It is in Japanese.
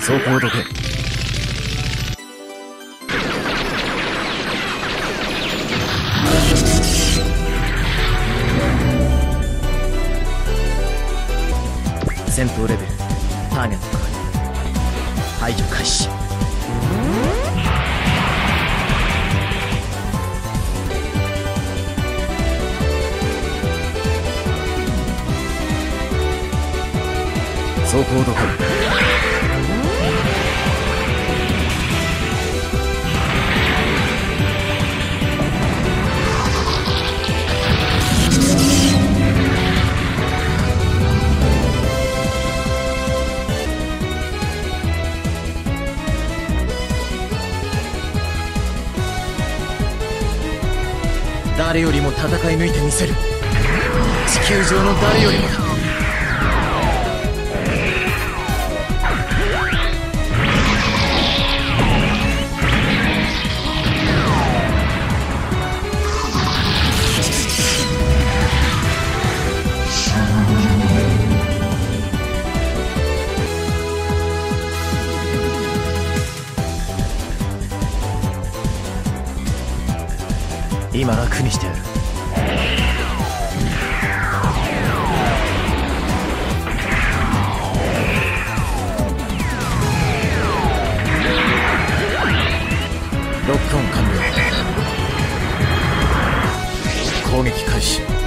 そこをどけ戦闘レベルターゲット確認排除開始。走行どけ誰よりも戦い抜いてみせる。地球上の誰よりもだ今楽にしてやる。ロックオン完了。攻撃開始。